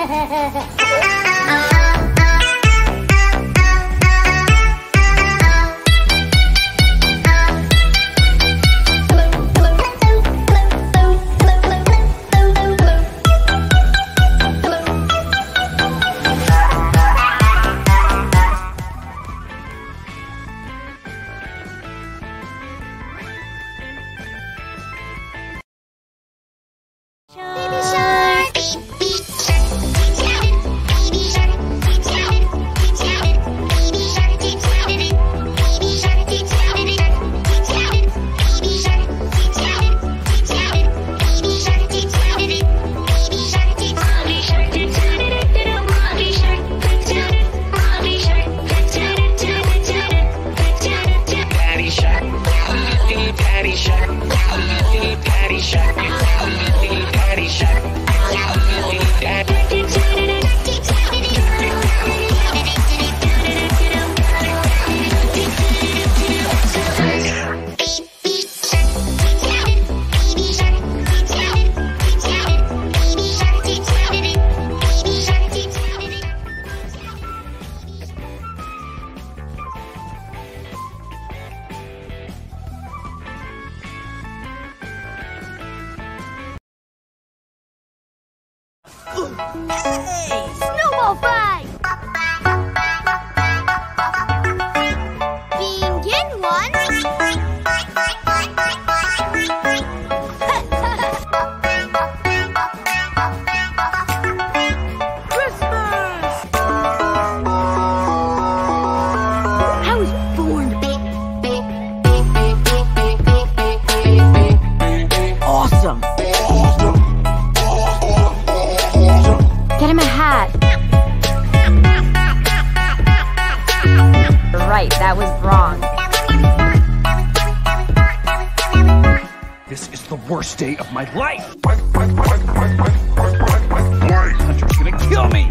Ha ha ha ha! Snowball fight! right. That was wrong. This is the worst day of my life. Hunter's gonna kill me.